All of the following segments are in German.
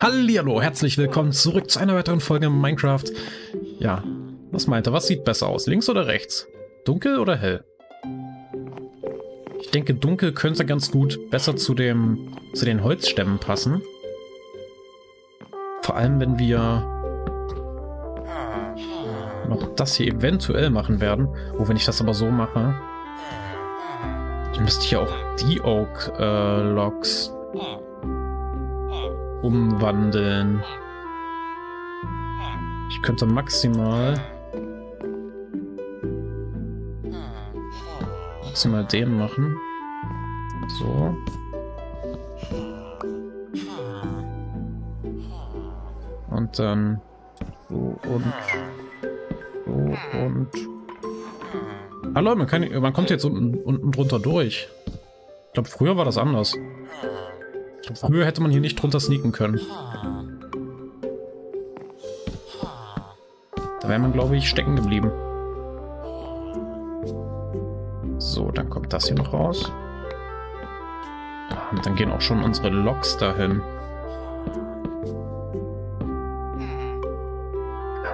Hallihallo, herzlich willkommen zurück zu einer weiteren Folge Minecraft. Ja, was meint er? Was sieht besser aus? Links oder rechts? Dunkel oder hell? Ich denke, dunkel könnte ganz gut besser zu dem zu den Holzstämmen passen. Vor allem, wenn wir noch das hier eventuell machen werden. Oh, wenn ich das aber so mache, dann müsste ich ja auch die Oak äh, Logs umwandeln. Ich könnte maximal maximal den machen. So. Und dann so und so und Hallo, man, kann, man kommt jetzt unten, unten drunter durch. Ich glaube, früher war das anders. Früher hätte man hier nicht drunter sneaken können. Da wäre man, glaube ich, stecken geblieben. So, dann kommt das hier noch raus. Und dann gehen auch schon unsere Loks dahin.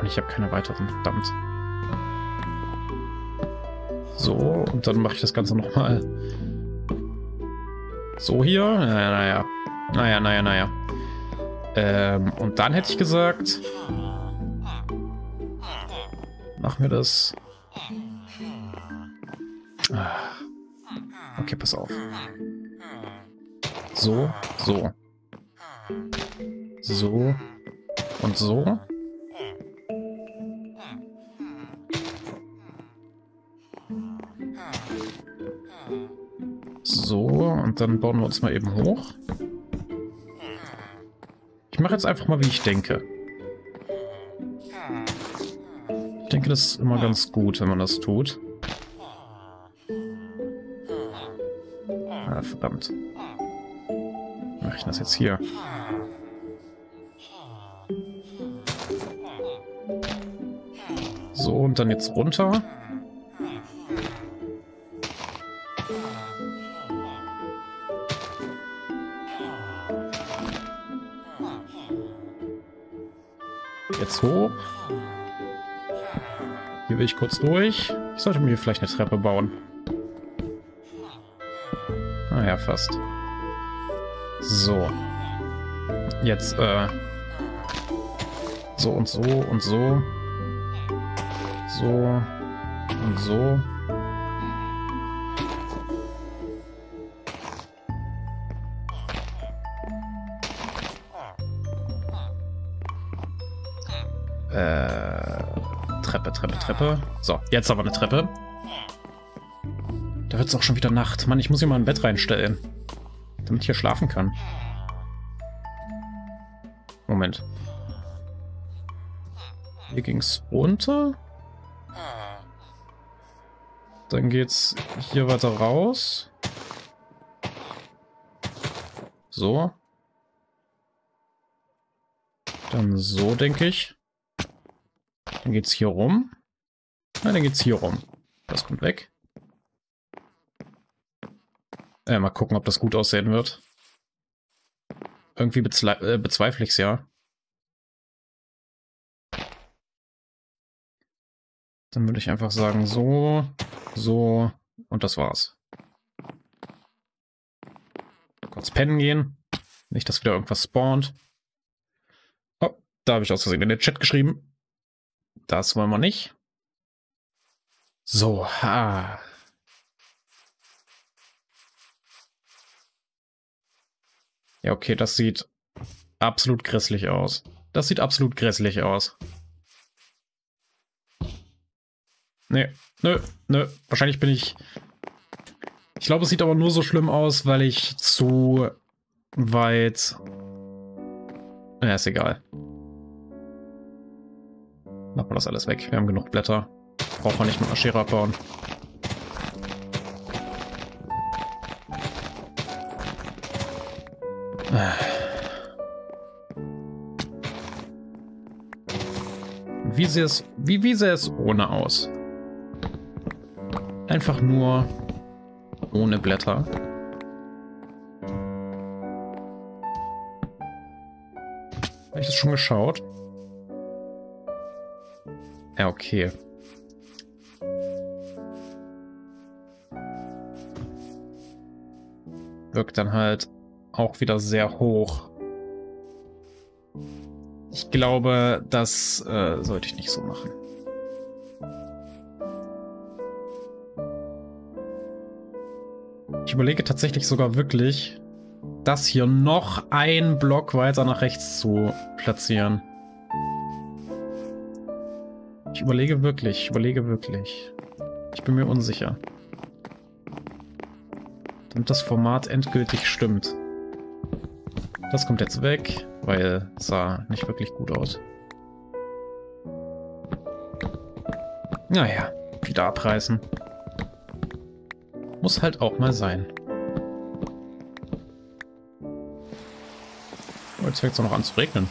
Und ich habe keine weiteren, verdammt. So, und dann mache ich das Ganze nochmal so hier. Naja, naja. Naja, naja, naja. Ähm, und dann hätte ich gesagt... Machen wir das... Ah. Okay, pass auf. So, so. So. Und so. So, und dann bauen wir uns mal eben hoch. Ich mache jetzt einfach mal, wie ich denke. Ich denke, das ist immer ganz gut, wenn man das tut. Ah, verdammt. Mache ich das jetzt hier? So, und dann jetzt runter. Jetzt hoch. Hier will ich kurz durch. Ich sollte mir vielleicht eine Treppe bauen. Naja, ah fast. So. Jetzt, äh... So und so und so. So. Und so. Treppe, Treppe, Treppe. So, jetzt aber eine Treppe. Da wird es auch schon wieder Nacht. Mann, ich muss hier mal ein Bett reinstellen. Damit ich hier schlafen kann. Moment. Hier ging es runter. Dann geht's hier weiter raus. So. Dann so, denke ich. Dann geht's hier rum. Na, dann geht's hier rum. Das kommt weg. Äh, mal gucken, ob das gut aussehen wird. Irgendwie äh, bezweifle ich es ja. Dann würde ich einfach sagen, so, so und das war's. Kurz pennen gehen. Nicht, dass wieder irgendwas spawnt. Oh, da habe ich aus Versehen in den Chat geschrieben. Das wollen wir nicht. So, ha. Ja, okay, das sieht absolut grässlich aus. Das sieht absolut grässlich aus. Nee, nö, nö. Wahrscheinlich bin ich... Ich glaube, es sieht aber nur so schlimm aus, weil ich zu weit... Ja, ist egal. Machen wir das alles weg. Wir haben genug Blätter. Braucht man nicht mit einer Schere abbauen. Wie sähe es, wie, wie sähe es ohne aus? Einfach nur ohne Blätter. Habe ich das schon geschaut? Ja, okay. Wirkt dann halt auch wieder sehr hoch. Ich glaube, das äh, sollte ich nicht so machen. Ich überlege tatsächlich sogar wirklich, das hier noch ein Block weiter nach rechts zu platzieren. Überlege wirklich, ich überlege wirklich. Ich bin mir unsicher. Damit das Format endgültig stimmt. Das kommt jetzt weg, weil es sah nicht wirklich gut aus. Naja, wieder abreißen. Muss halt auch mal sein. Oh, jetzt fängt es noch an zu regnen.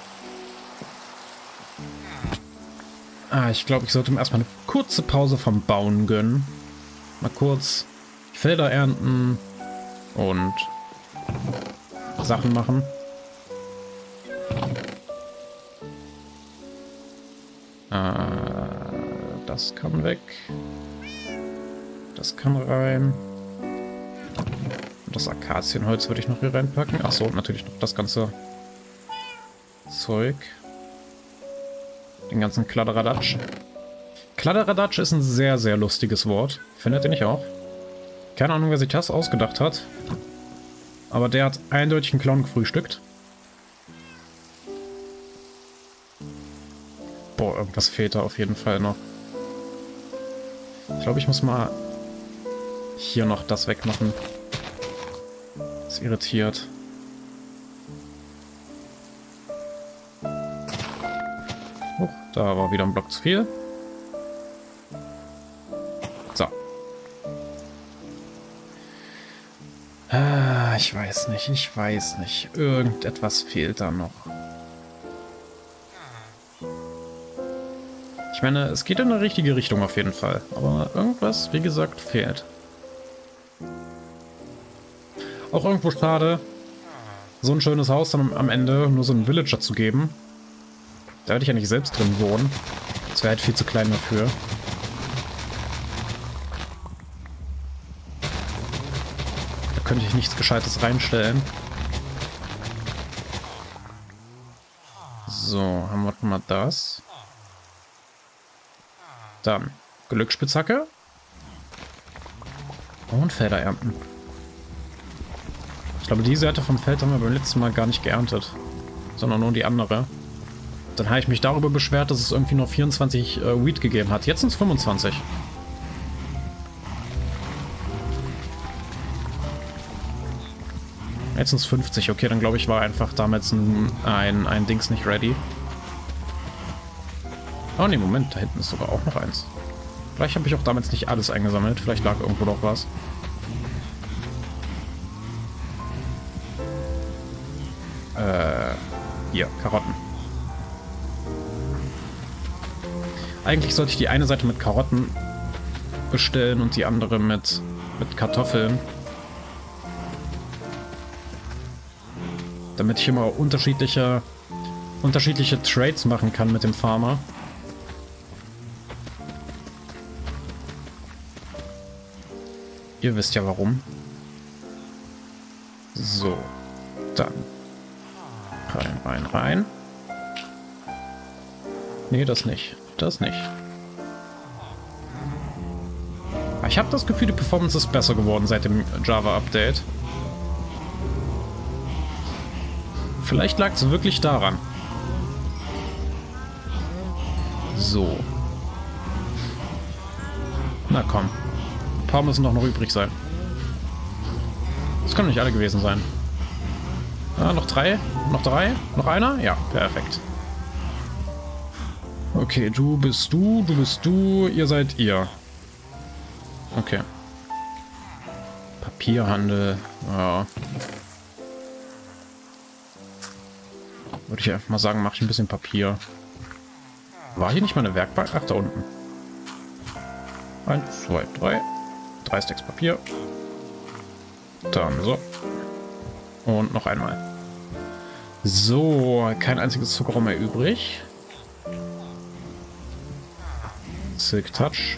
Ah, ich glaube, ich sollte mir erstmal eine kurze Pause vom Bauen gönnen. Mal kurz Felder ernten und Sachen machen. Äh, das kann weg. Das kann rein. Das Akazienholz würde ich noch hier reinpacken. Achso, natürlich noch das ganze Zeug. Den ganzen Kladderadatsch. Kladderadatsch ist ein sehr, sehr lustiges Wort. Findet ihr nicht auch? Keine Ahnung, wer sich das ausgedacht hat. Aber der hat eindeutig einen Clown gefrühstückt. Boah, irgendwas fehlt da auf jeden Fall noch. Ich glaube, ich muss mal hier noch das wegmachen. Das irritiert. Da war wieder ein Block zu viel. So. Ah, ich weiß nicht, ich weiß nicht. Irgendetwas fehlt da noch. Ich meine, es geht in eine richtige Richtung auf jeden Fall. Aber irgendwas, wie gesagt, fehlt. Auch irgendwo schade, so ein schönes Haus dann am Ende nur so einen Villager zu geben. Da würde ich ja nicht selbst drin wohnen. Das wäre halt viel zu klein dafür. Da könnte ich nichts Gescheites reinstellen. So, haben wir mal das. Dann Glücksspitzhacke. Und Felder ernten. Ich glaube, die Seite vom Feld haben wir beim letzten Mal gar nicht geerntet. Sondern nur die andere. Dann habe ich mich darüber beschwert, dass es irgendwie nur 24 äh, Wheat gegeben hat. Jetzt sind es 25. Jetzt sind es 50. Okay, dann glaube ich, war einfach damals ein, ein, ein Dings nicht ready. Oh ne, Moment, da hinten ist sogar auch noch eins. Vielleicht habe ich auch damals nicht alles eingesammelt. Vielleicht lag irgendwo noch was. Äh, hier, Karotten. Eigentlich sollte ich die eine Seite mit Karotten bestellen und die andere mit, mit Kartoffeln. Damit ich immer unterschiedliche, unterschiedliche Trades machen kann mit dem Farmer. Ihr wisst ja warum. So, dann Rein, rein, rein. Nee, das nicht. Das nicht. Ich habe das Gefühl, die Performance ist besser geworden seit dem Java-Update. Vielleicht lag es wirklich daran. So. Na komm. Ein paar müssen doch noch übrig sein. Das können nicht alle gewesen sein. Ah, noch drei? Noch drei? Noch einer? Ja, perfekt. Okay, du bist du, du bist du, ihr seid ihr. Okay. Papierhandel. Ja. Würde ich einfach mal sagen, mache ich ein bisschen Papier. War hier nicht mal eine Werkbank? Ach, da unten. Eins, zwei, drei. Drei Stacks Papier. Dann so. Und noch einmal. So, kein einziges Zuckerrohr mehr übrig. Silk Touch.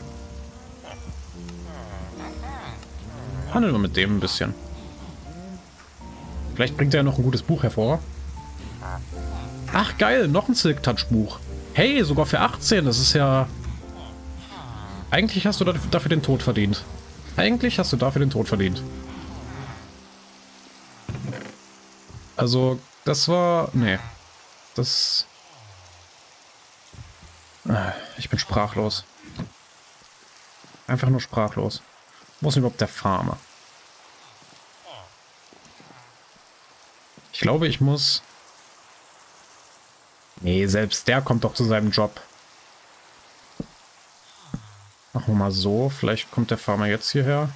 Handeln wir mit dem ein bisschen. Vielleicht bringt er ja noch ein gutes Buch hervor. Ach geil, noch ein Silk Touch Buch. Hey, sogar für 18, das ist ja... Eigentlich hast du dafür den Tod verdient. Eigentlich hast du dafür den Tod verdient. Also, das war... Nee. Das... Ah, ich bin sprachlos. Einfach nur sprachlos. Denn überhaupt der Farmer? Ich glaube, ich muss... Nee, selbst der kommt doch zu seinem Job. Machen wir mal so. Vielleicht kommt der Farmer jetzt hierher.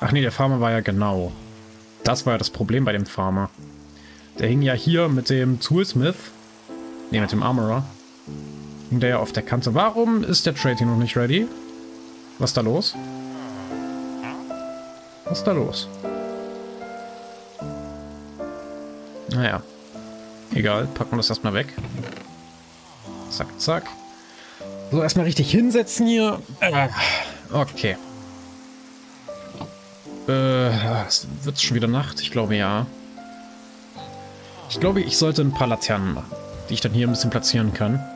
Ach nee, der Farmer war ja genau. Das war ja das Problem bei dem Farmer. Der hing ja hier mit dem Toolsmith. Ne, mit dem Armorer. Hing der auf der Kante. Warum ist der Trade hier noch nicht ready? Was ist da los? Was ist da los? Naja. Egal, packen wir das erstmal weg. Zack, zack. So, erstmal richtig hinsetzen hier. Äh, okay. Äh, es wird schon wieder Nacht? Ich glaube ja. Ich glaube, ich sollte ein paar Laternen machen, die ich dann hier ein bisschen platzieren kann.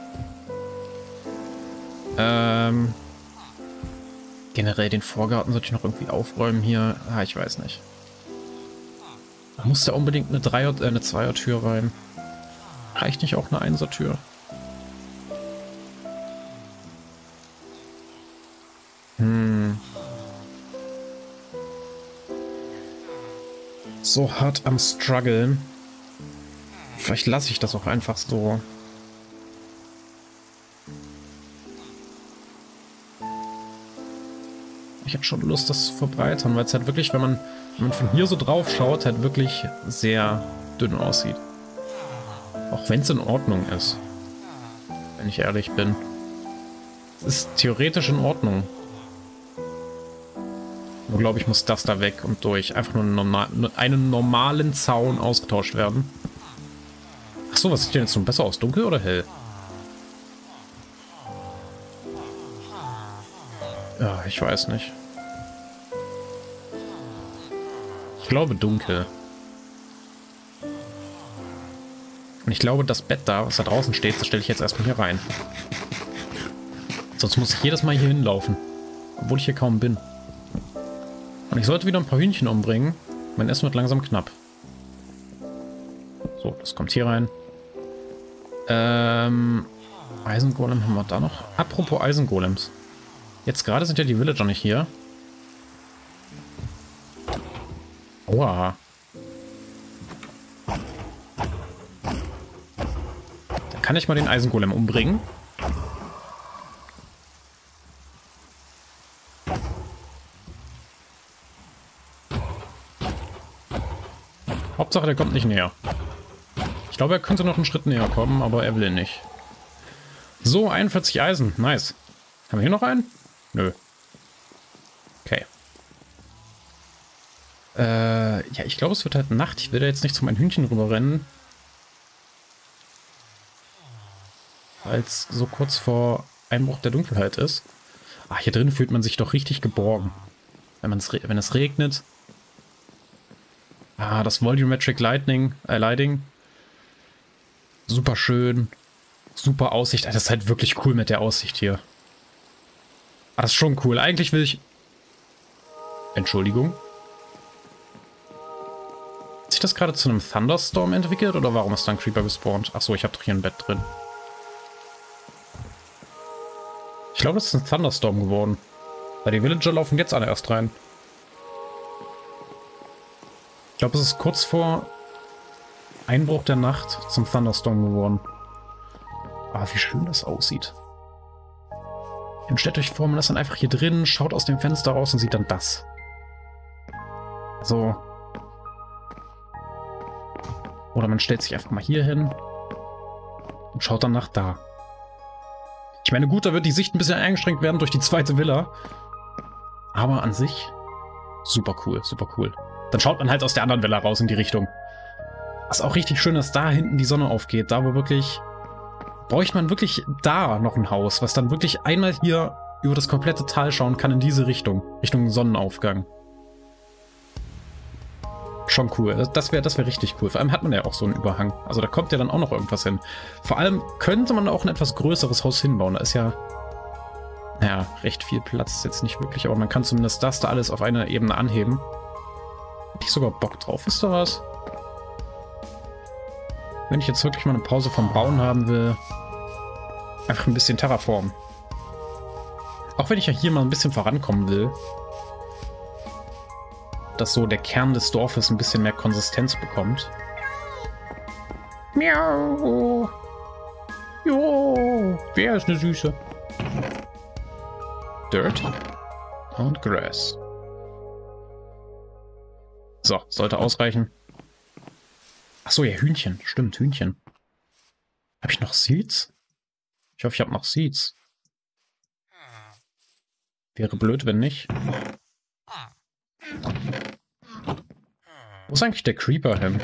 Ähm, generell den Vorgarten sollte ich noch irgendwie aufräumen hier. Ah, ich weiß nicht. Muss da unbedingt eine Dreier, äh, eine Zweier-Tür rein. Reicht nicht auch eine Einser-Tür? Hm. So hart am struggeln. Vielleicht lasse ich das auch einfach so. Ich hätte schon Lust, das zu verbreitern, weil es halt wirklich, wenn man, wenn man von hier so drauf schaut, halt wirklich sehr dünn aussieht. Auch wenn es in Ordnung ist. Wenn ich ehrlich bin. Es ist theoretisch in Ordnung. Nur glaube ich, muss das da weg und durch. Einfach nur einen, normal, einen normalen Zaun ausgetauscht werden. Achso, was sieht denn jetzt nun besser aus? Dunkel oder hell? Ich weiß nicht. Ich glaube dunkel. Und ich glaube, das Bett da, was da draußen steht, das stelle ich jetzt erstmal hier rein. Sonst muss ich jedes Mal hier hinlaufen. Obwohl ich hier kaum bin. Und ich sollte wieder ein paar Hühnchen umbringen. Mein Essen wird langsam knapp. So, das kommt hier rein. Ähm, Eisengolem haben wir da noch. Apropos Eisengolems. Jetzt gerade sind ja die Villager nicht hier. Oha. Dann kann ich mal den Eisengolem umbringen. Hauptsache, der kommt nicht näher. Ich glaube, er könnte noch einen Schritt näher kommen, aber er will nicht. So, 41 Eisen. Nice. Haben wir hier noch einen? Nö. Okay. Äh, ja, ich glaube, es wird halt Nacht. Ich will da jetzt nicht zu meinen Hühnchen rüberrennen. Weil es so kurz vor Einbruch der Dunkelheit ist. Ach, hier drin fühlt man sich doch richtig geborgen. Wenn, man's wenn es regnet. Ah, das Volumetric Lightning, äh, Lighting. Super schön. Super Aussicht. Das ist halt wirklich cool mit der Aussicht hier. Ah, das ist schon cool. Eigentlich will ich... Entschuldigung. Hat sich das gerade zu einem Thunderstorm entwickelt oder warum ist da ein Creeper gespawnt? Achso, ich habe doch hier ein Bett drin. Ich glaube, das ist ein Thunderstorm geworden. Weil die Villager laufen jetzt alle erst rein. Ich glaube, es ist kurz vor Einbruch der Nacht zum Thunderstorm geworden. Ah, wie schön das aussieht. Und stellt euch vor, man ist dann einfach hier drin, schaut aus dem Fenster raus und sieht dann das. So. Oder man stellt sich einfach mal hier hin und schaut dann nach da. Ich meine, gut, da wird die Sicht ein bisschen eingeschränkt werden durch die zweite Villa. Aber an sich super cool, super cool. Dann schaut man halt aus der anderen Villa raus in die Richtung. Was auch richtig schön ist, da hinten die Sonne aufgeht. Da wo wirklich... Bräuchte man wirklich da noch ein Haus, was dann wirklich einmal hier über das komplette Tal schauen kann in diese Richtung. Richtung Sonnenaufgang. Schon cool. Das wäre das wär richtig cool. Vor allem hat man ja auch so einen Überhang. Also da kommt ja dann auch noch irgendwas hin. Vor allem könnte man auch ein etwas größeres Haus hinbauen. Da ist ja... Naja, recht viel Platz jetzt nicht wirklich, aber man kann zumindest das da alles auf einer Ebene anheben. Hätte ich sogar Bock drauf, ist da was? Wenn ich jetzt wirklich mal eine Pause vom Bauen haben will, einfach ein bisschen Terraform. Auch wenn ich ja hier mal ein bisschen vorankommen will, dass so der Kern des Dorfes ein bisschen mehr Konsistenz bekommt. Miau. Jo, wer ist eine Süße? Dirt und Grass. So, sollte ausreichen. Achso, ja, Hühnchen. Stimmt, Hühnchen. Habe ich noch Seeds? Ich hoffe, ich habe noch Seeds. Wäre blöd, wenn nicht. Wo ist eigentlich der Creeper hin?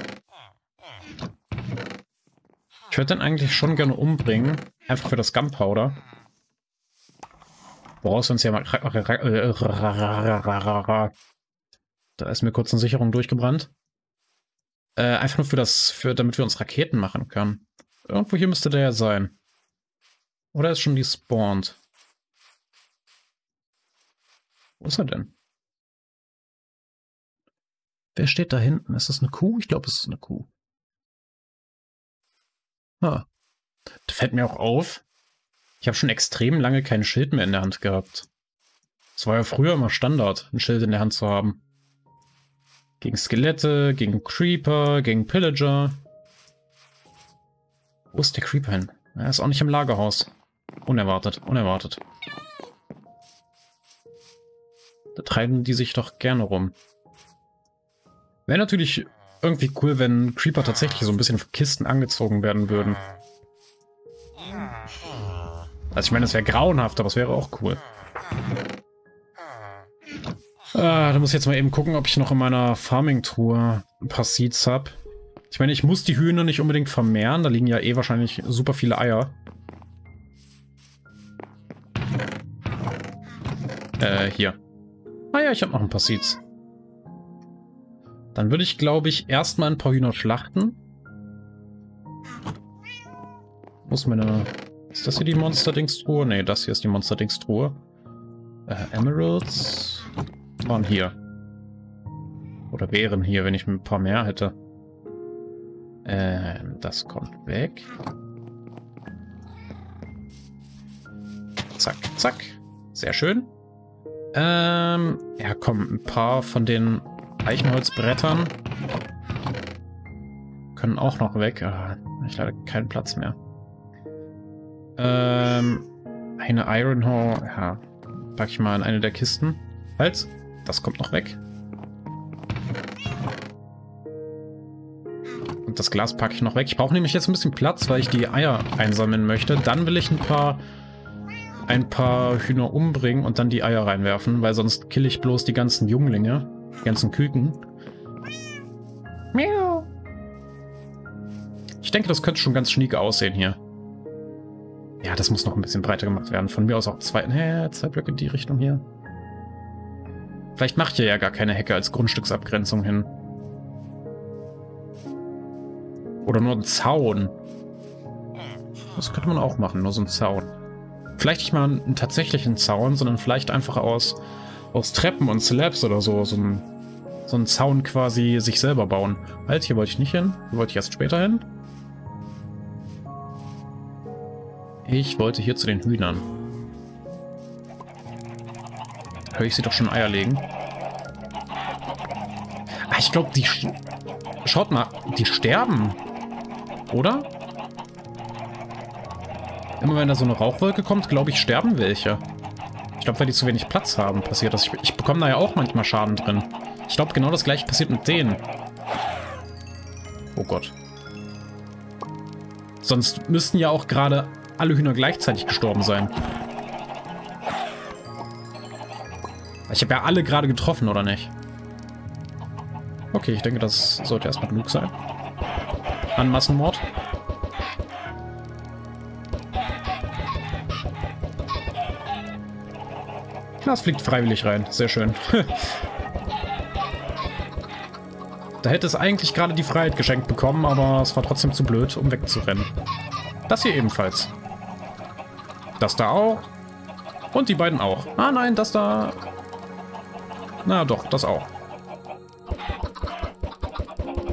Ich würde den eigentlich schon gerne umbringen. Einfach für das Gunpowder. Woraus uns ja mal... Da ist mir kurz eine Sicherung durchgebrannt. Äh, einfach nur für das, für, damit wir uns Raketen machen können. Irgendwo hier müsste der ja sein. Oder ist schon despawned? Wo ist er denn? Wer steht da hinten? Ist das eine Kuh? Ich glaube, es ist eine Kuh. Ah. Das fällt mir auch auf. Ich habe schon extrem lange kein Schild mehr in der Hand gehabt. Es war ja früher immer Standard, ein Schild in der Hand zu haben. Gegen Skelette, gegen Creeper, gegen Pillager. Wo ist der Creeper hin? Er ist auch nicht im Lagerhaus. Unerwartet, unerwartet. Da treiben die sich doch gerne rum. Wäre natürlich irgendwie cool, wenn Creeper tatsächlich so ein bisschen von Kisten angezogen werden würden. Also ich meine, es wäre grauenhaft, aber es wäre auch cool. Ah, da muss ich jetzt mal eben gucken, ob ich noch in meiner Farming-Tour ein paar Seeds habe. Ich meine, ich muss die Hühner nicht unbedingt vermehren. Da liegen ja eh wahrscheinlich super viele Eier. Äh, hier. Ah ja, ich habe noch ein paar Seeds. Dann würde ich, glaube ich, erstmal ein paar Hühner schlachten. Muss meine... Ist das hier die Monster-Dings-Truhe? Ne, das hier ist die Monster-Dings-Truhe. Äh, Emeralds waren hier. Oder wären hier, wenn ich ein paar mehr hätte. Ähm, das kommt weg. Zack, zack. Sehr schön. Ähm, ja komm, ein paar von den Eichenholzbrettern können auch noch weg. Ah, ich leider keinen Platz mehr. Ähm, eine Iron Hole, ja, packe ich mal in eine der Kisten. Halt, das kommt noch weg. Und das Glas packe ich noch weg. Ich brauche nämlich jetzt ein bisschen Platz, weil ich die Eier einsammeln möchte. Dann will ich ein paar ein paar Hühner umbringen und dann die Eier reinwerfen, weil sonst kill ich bloß die ganzen Junglinge, die ganzen Küken. Miau. Ich denke, das könnte schon ganz schnieke aussehen hier. Ja, das muss noch ein bisschen breiter gemacht werden. Von mir aus auch zwei, hä, zwei Blöcke in die Richtung hier. Vielleicht macht ihr ja gar keine Hecke als Grundstücksabgrenzung hin. Oder nur ein Zaun. Das könnte man auch machen, nur so ein Zaun. Vielleicht nicht mal einen tatsächlichen Zaun, sondern vielleicht einfach aus, aus Treppen und Slabs oder so, so ein, so ein Zaun quasi sich selber bauen. Halt, hier wollte ich nicht hin. Hier wollte ich erst später hin. Ich wollte hier zu den Hühnern. Höre ich sie doch schon Eier legen. Ah, ich glaube, die... Schaut mal, die sterben. Oder? Immer wenn da so eine Rauchwolke kommt, glaube ich, sterben welche. Ich glaube, weil die zu wenig Platz haben, passiert das. Ich, ich bekomme da ja auch manchmal Schaden drin. Ich glaube, genau das gleiche passiert mit denen. Oh Gott. Sonst müssten ja auch gerade alle Hühner gleichzeitig gestorben sein. Ich habe ja alle gerade getroffen, oder nicht? Okay, ich denke, das sollte erstmal genug sein. an Massenmord. Das fliegt freiwillig rein. Sehr schön. da hätte es eigentlich gerade die Freiheit geschenkt bekommen, aber es war trotzdem zu blöd, um wegzurennen. Das hier ebenfalls. Das da auch. Und die beiden auch. Ah nein, das da... Na doch, das auch.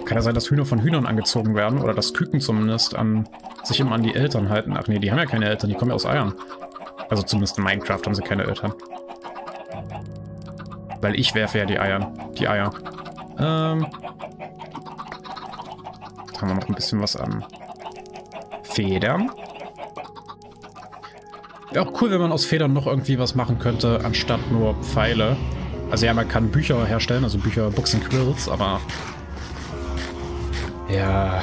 Kann ja sein, dass Hühner von Hühnern angezogen werden. Oder dass Küken zumindest an sich immer an die Eltern halten. Ach nee, die haben ja keine Eltern, die kommen ja aus Eiern. Also zumindest in Minecraft haben sie keine Eltern. Weil ich werfe ja die Eier. Die Eier. Ähm. Jetzt haben wir noch ein bisschen was an Federn. Wäre auch cool, wenn man aus Federn noch irgendwie was machen könnte, anstatt nur Pfeile. Also ja, man kann Bücher herstellen, also Bücher, Books and Quills, aber... Ja,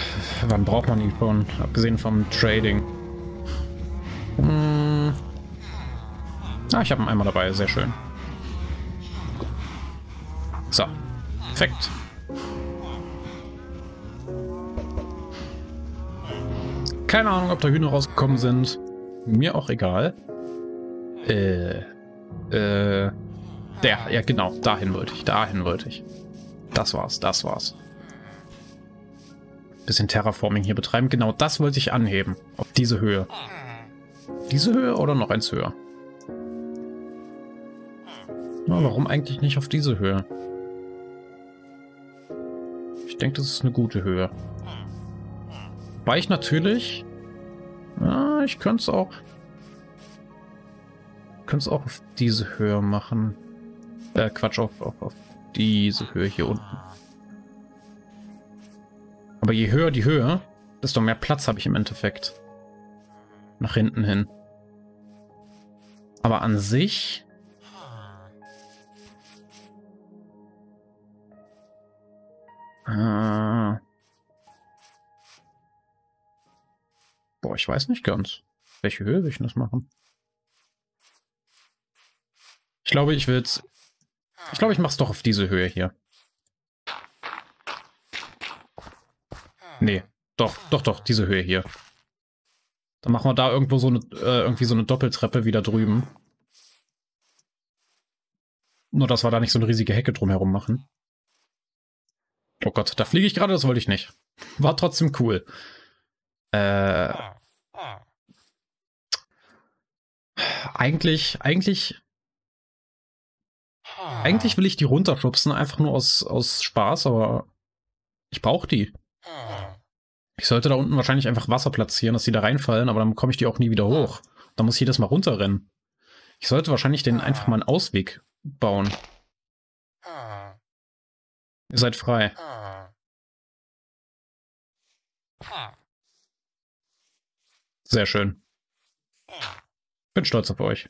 wann braucht man die schon? Abgesehen vom Trading. Hm. Ah, ich habe einen Eimer dabei, sehr schön. So, perfekt. Keine Ahnung, ob da Hühner rausgekommen sind. Mir auch egal. Äh, äh, der, ja genau, dahin wollte ich, dahin wollte ich. Das war's, das war's. Bisschen Terraforming hier betreiben, genau das wollte ich anheben. Auf diese Höhe. Diese Höhe oder noch eins höher? Na, warum eigentlich nicht auf diese Höhe? Ich denke, das ist eine gute Höhe. Weil ich natürlich... Ja, ich könnte es auch... Könnte es auch auf diese Höhe machen. Äh, Quatsch, auf, auf, auf diese Höhe hier unten. Aber je höher die Höhe, desto mehr Platz habe ich im Endeffekt. Nach hinten hin. Aber an sich Äh. Boah, ich weiß nicht ganz. Welche Höhe will ich das machen? Ich glaube, ich will es. Ich glaube, ich mache es doch auf diese Höhe hier. Nee, doch, doch, doch, diese Höhe hier. Dann machen wir da irgendwo so eine, äh, irgendwie so eine Doppeltreppe wieder drüben. Nur, dass wir da nicht so eine riesige Hecke drumherum machen. Oh Gott, da fliege ich gerade, das wollte ich nicht. War trotzdem cool. Äh, eigentlich, eigentlich, eigentlich will ich die runterschubsen, einfach nur aus, aus Spaß, aber ich brauche die. Ich sollte da unten wahrscheinlich einfach Wasser platzieren, dass die da reinfallen, aber dann bekomme ich die auch nie wieder hoch. Da muss ich jedes Mal runterrennen. Ich sollte wahrscheinlich den einfach mal einen Ausweg bauen. Ihr seid frei. Sehr schön. Bin stolz auf euch.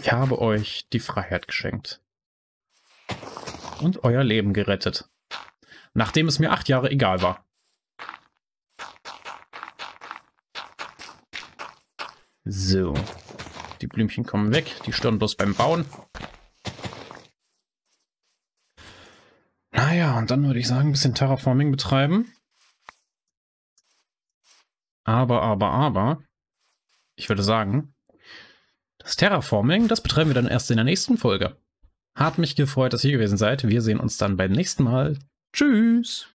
Ich habe euch die Freiheit geschenkt. Und euer Leben gerettet. Nachdem es mir acht Jahre egal war. So. Die Blümchen kommen weg. Die stören bloß beim Bauen. Naja, und dann würde ich sagen, ein bisschen Terraforming betreiben. Aber, aber, aber, ich würde sagen, das Terraforming, das betreiben wir dann erst in der nächsten Folge. Hat mich gefreut, dass ihr gewesen seid. Wir sehen uns dann beim nächsten Mal. Tschüss!